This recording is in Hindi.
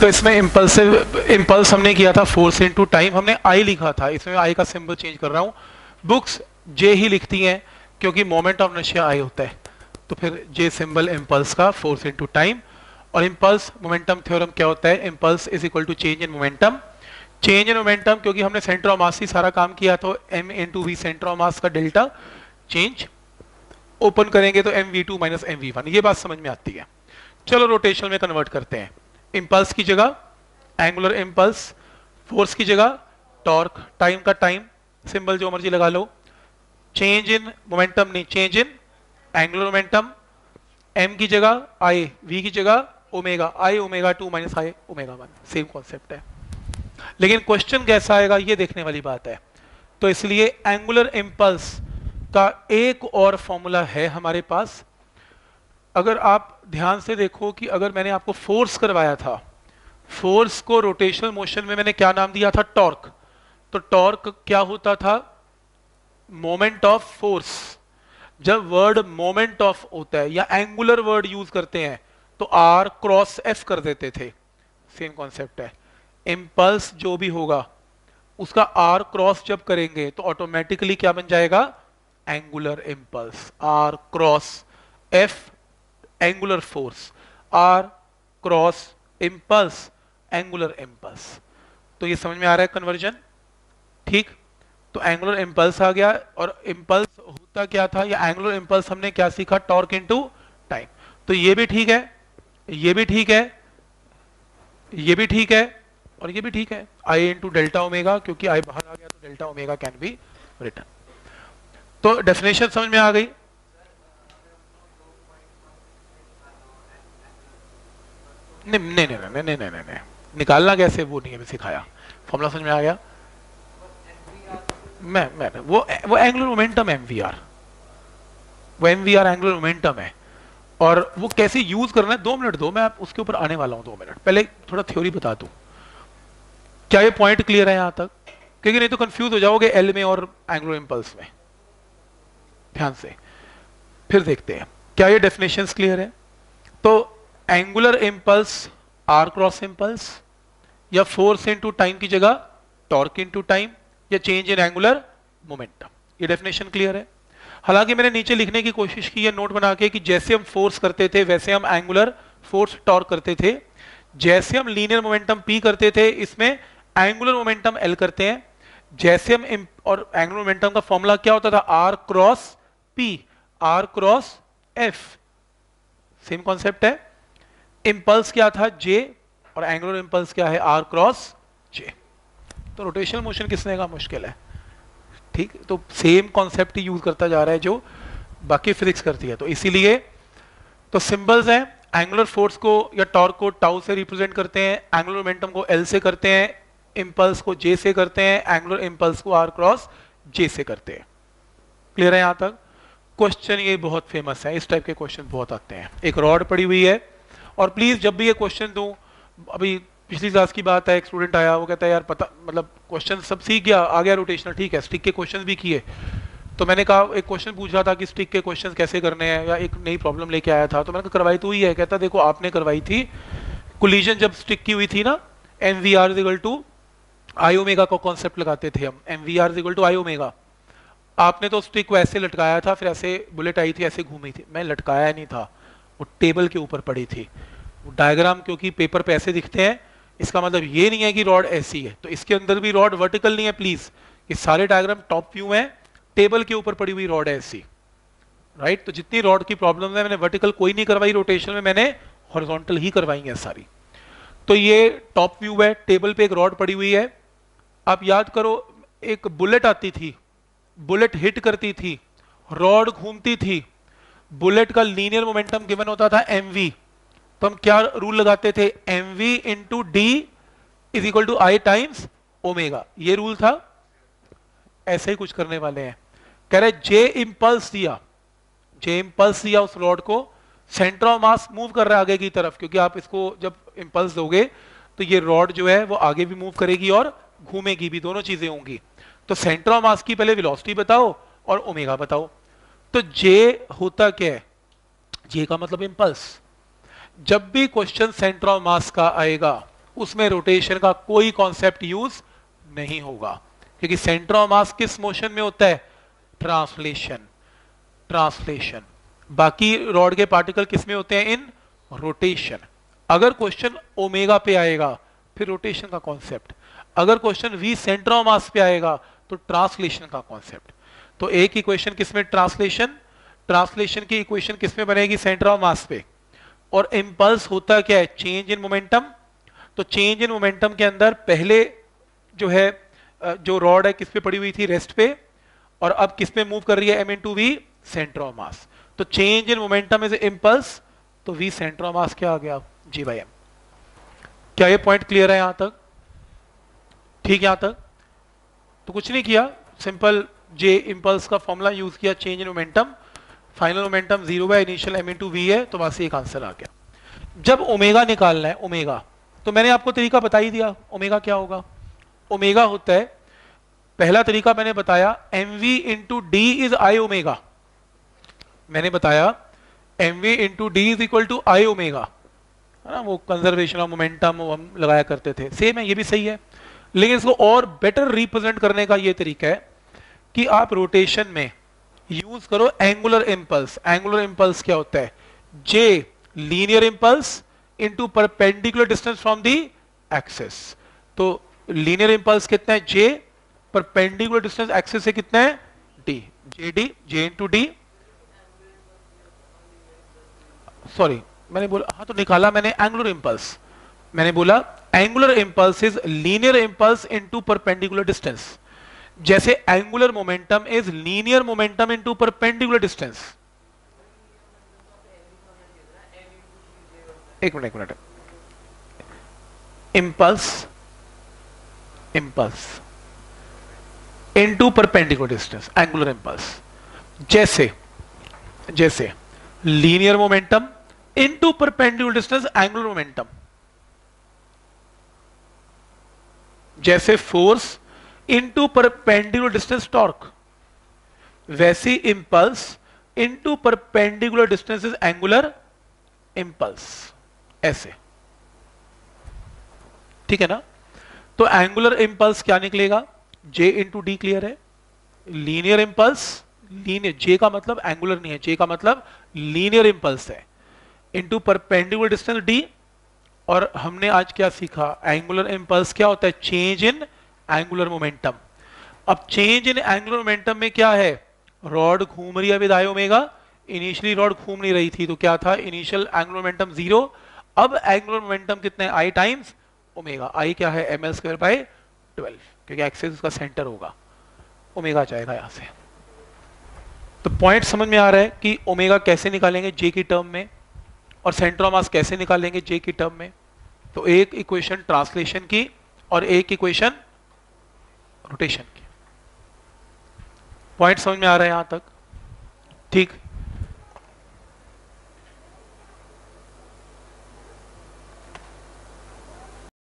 तो इसमें इम्पल्सिव इम्पल्स हमने किया था फोर्स इनटू टाइम हमने आई लिखा था। इसमें आई का सिंबल चेंज कर रहा हूँ। बुक्स जे ही लिखती हैं, क्योंकि मोमेंट ऑफ़ नशिया आई होता है। तो फिर जे सिंबल इम्पल्स का फोर्स इनटू टाइम और इम्पल्स मोमेंटम थ्योरम क्या होता है? Impulse is equal to change in momentum change in momentum क्योंकि हमने सेंटर ऑफ़ मास ही सारा काम किया तो M into V centre of mass का डेल्टा चेंज ओपन करेंगे तो M V two minus M V one ये बात समझ में आती है। चलो रोटेशन में कन्वर्ट करते हैं। इंपल्स की जगह एंगुलर इंपल्स फोर्स की जगह टॉर्क टाइम का टाइम सिंबल जो मर्ज़ी लगा लो। चेंज इन मोमेंटम नहीं change in angular momentum M की जगह आई वी की जगह omega I omega two minus I omega one same concept है। लेकिन क्वेश्चन कैसा आएगा, ये देखने वाली बात है। तो इसलिए एंगुलर इंपल्स का एक और फॉर्मूला है हमारे पास अगर आप ध्यान से देखो कि अगर मैंने आपको फोर्स करवाया था फोर्स को रोटेशनल मोशन में मैंने क्या नाम दिया था? टॉर्क तो टॉर्क क्या होता था? मोमेंट ऑफ़ फोर्स जब वर्ड मोमेंट ऑफ़ होता है या एंगुलर वर्ड यूज़ करते हैं तो आर क्रॉस एफ़ कर देते थे। सेम कॉन्सेप्ट है। इंपल्स जो भी होगा, उसका आर क्रॉस जब करेंगे तो ऑटोमेटिकली क्या बन जाएगा? Angular impulse R cross F angular force R cross impulse angular impulse तो ये समझ में आ रहा है कन्वर्जन ठीक? तो एंगुलर इंपल्स आ गया और इंपल्स होता क्या था? या एंगुलर इंपल्स हमने क्या सीखा? टॉर्क इनटू टाइम तो ये भी ठीक है, ये भी ठीक है, ये भी ठीक है और ये भी ठीक है। आई इंटू डेल्टा ओमेगा क्योंकि आई बाहर आ गया तो delta omega can be return तो डेफिनेशन समझ में आ गई? नहीं नहीं नहीं नहीं नहीं नहीं नहीं निकालना कैसे? वो नहीं, अभी सिखाया। फॉर्मूला समझ में आ गया? मैं मैं, वो वो angular momentum M V R वो M V R angular momentum है। और वो कैसे यूज़ करना है? दो मिनट, दो, मैं आप उसके ऊपर आने वाला हूँ दो मिनट। पहले थोड़ा थ्योरी बता दू। क्या ये पॉइंट क्लियर है यहाँ तक? क्योंकि नहीं तो कंफ्यूज हो जाओगे एल में और एंग्लो इम्पल्स में। ध्यान से। फिर देखते हैं। क्या ये डेफिनेशंस क्लियर है? तो angular impulse R cross impulse या फोर्स इनटू टाइम की जगह टॉर्क इनटू टाइम या चेंज इन एंगुलर मोमेंटम ये डेफिनेशन क्लियर है। हालाँकि मैंने नीचे लिखने की कोशिश की है नोट बना के कि जैसे हम फोर्स करते थे, वैसे हम एंगुलर फोर्स टॉर्क करते थे। जैसे हम लीनियर मोमेंटम पी करते थे, इसमें एंगुलर मोमेंटम एल करते हैं। जैसे हम और एंगुलर मोमेंटम का फॉर्मूला क्या होता था? R cross P R cross F same concept है। इंपल्स क्या था? जे और एंगुलर इंपल्स क्या है? आर क्रॉस जे तो रोटेशनल मोशन किसने का मुश्किल है। ठीक? तो सेम कॉन्सेप्ट ही यूज़ करता जा रहा है जो बाकी फिजिक्स करती है। तो इसीलिए तो सिंबल्स हैं। एंगुलर फोर्स को या टॉर्क को टाउ से रिप्रेजेंट करते हैं। एंगुलर मोमेंटम को एल से करते हैं। इंपल्स को जे से करते हैं। एंगुलर इंपल्स को आर क्रॉस जे से करते हैं। क्लियर है यहाँ तक? क्वेश्चन ये बहुत फ़ेमस है। इस टाइप के क्वेश्चन बहुत आते हैं। एक रॉड पड़ी हुई है। और प्लीज़ जब भी ये क्वेश्चन दूँ, अभी पिछली क्लास की बात है, एक स्टूडेंट आया, वो कहता है, यार, पता मतलब क्वेश्चन सब सीख गया, आ गया रोटेशनल ठीक है स्टिक के क्वेश्चन भी किए। तो मैंने कहा, एक क्वेश्चन पूछ रहा था कि स्टिक के क्वेश्चन कैसे करने हैं, या एक नई प्रॉब्लम लेके आया था तो मैंने कहा, करवाई तो ही है। कहता, देखो, आपने करवाई थी। कुलीजन जब स्टिक की हुई थी ना M V R is equal to I omega का कॉन्सेप्ट लगाते थे हम। M V R is equal to I omega आपने तो स्टिक को ऐसे लटकाया था, फिर ऐसे बुलेट आई थी, ऐसे घूमी थी। मैं लटकाया नहीं था। वो टेबल के ऊपर पड़ी थी। डायग्राम, क्योंकि पेपर पे ऐसे दिखते हैं, इसका मतलब ये नहीं है कि रॉड ऐसी है। तो इसके अंदर भी रॉड वर्टिकल नहीं है, प्लीज़, ये सारे डायग्राम टॉप व्यू है, टेबल के ऊपर पड़ी हुई रॉड ऐसी। राइट तो जितनी रॉड की प्रॉब्लम है, मैंने वर्टिकल कोई नहीं करवाई, रोटेशन में मैंने हॉरिजॉन्टल ही करवाई है सारी। तो ये टॉप व्यू है, टेबल पे एक रॉड पड़ी हुई है। आप याद करो, एक बुलेट आती थी, बुलेट हिट करती थी, रॉड घूमती थी बुलेट का लीनियर मोमेंटम गिवन होता था एम वी तो हम क्या रूल लगाते थे? M V into D is equal to I times omega ये रूल था। ऐसे ही कुछ करने वाले हैं। कह रहे जे इंपल्स दिया। जे इम्पल्स दिया उस रॉड को। सेंटर ऑफ़ मास मूव कर रहा है आगे की तरफ़, क्योंकि आप इसको जब इम्पल्स दोगे तो ये रॉड जो है, वो आगे भी मूव करेगी और घूमेगी भी। दोनों चीज़ें होंगी। तो सेंटर ऑफ़ मास की पहले वेलोसिटी बताओ और ओमेगा बताओ। तो जे होता क्या है? जे का मतलब इंपल्स जब भी क्वेश्चन सेंटर ऑफ़ मास का आएगा, उसमें रोटेशन का कोई कॉन्सेप्ट यूज़ नहीं होगा। क्योंकि सेंटर ऑफ़ मास किस मोशन में होता है? ट्रांसलेशन ट्रांसलेशन बाकी रॉड के पार्टिकल किसमें होते हैं? इन रोटेशन अगर क्वेश्चन ओमेगा पे आएगा, फिर रोटेशन का कॉन्सेप्ट अगर question V centre of mass पे आएगा तो ट्रांसलेशन का कॉन्सेप्ट तो एक इक्वेशन किसमें ट्रांसलेशन ट्रांसलेशन की इक्वेशन किसमें बनेगी? सेंटर ऑफ़ मास पे. और इंपल्स होता क्या है? चेंज इन मोमेंटम तो चेंज इन मोमेंटम के अंदर पहले जो है जो रॉड है, किस पे पड़ी हुई थी? रेस्ट पे. और अब किस पे मूव कर रही है? M into V centre of mass तो change in momentum is impulse तो वी सेंटर ऑफ़ मास क्या आ गया? जी बाई एम क्या ये पॉइंट क्लियर है यहाँ तक? ठीक है यहाँ तक? तो कुछ नहीं किया. सिंपल जे इंपल्स का फॉर्मूला यूज़ किया change in momentum final momentum zero by initial M to V है तो बस एक आंसर आ गया। जब ओमेगा निकालना है ओमेगा तो मैंने आपको तरीका बता ही दिया ओमेगा क्या होगा? ओमेगा होता है, पहला तरीका मैंने बताया M V into D is I omega मैंने बताया M V into D is equal to I omega है ना, वो कंजर्वेशन ऑफ़ मोमेंटम हम लगाया करते थे। सेम है, ये भी सही है। लेकिन इसको और बेटर रिप्रेजेंट करने का ये तरीका है कि आप रोटेशन में यूज़ करो एंगुलर इंपल्स एंगुलर इंपल्स क्या होता है? J linear impulse into perpendicular distance from the axis तो लीनियर इंपल्स कितना है? जे परपेंडिकुलर डिस्टेंस एक्सेस से कितना है? D J D J into D sorry मैंने बोला हाँ तो निकाला मैंने एंगुलर इंपल्स मैंने बोला angular impulse is linear impulse into perpendicular distance जैसे angular momentum is linear momentum into perpendicular distance एक मिनट एक minute. Impulse impulse into perpendicular distance angular impulse जैसे जैसे linear momentum into perpendicular distance angular momentum जैसे force into perpendicular distance torque वैसी impulse into perpendicular distance is angular impulse ऐसे। ठीक है ना? तो एंगुलर इंपल्स क्या निकलेगा? जे इंटू डी क्लियर है। लीनियर इंपल्स लीनियर जे का मतलब एंगुलर नहीं है। जे का मतलब लीनियर इंपल्स है। इंटू परपेंडिकुलर डिस्टेंस डी और हमने आज क्या सीखा? एंगुलर इंपल्स क्या होता है? चेंज इन एंगुलर मोमेंटम अब चेंज इन एंगुलर मोमेंटम में क्या है? रॉड घूम रही है with I omega initially rod घूम नहीं रही थी तो क्या था? इनिशियल एंगुलर मोमेंटम ज़ीरो अब एंगुलर मोमेंटम कितने? आई टाइम्स ओमेगा आई क्या है? M L square by twelve क्योंकि एक्सेस उसका सेंटर होगा. ओमेगा जाएगा यहाँ से. तो पॉइंट समझ में आ रहा है कि ओमेगा कैसे निकालेंगे? जे की टर्म में. और सेंटर ऑफ़ मास कैसे निकालेंगे? जे की टर्म में. तो एक इक्वेशन ट्रांसलेशन की और एक इक्वेशन रोटेशन की पॉइंट समझ में आ रहा है यहाँ तक? ठीक?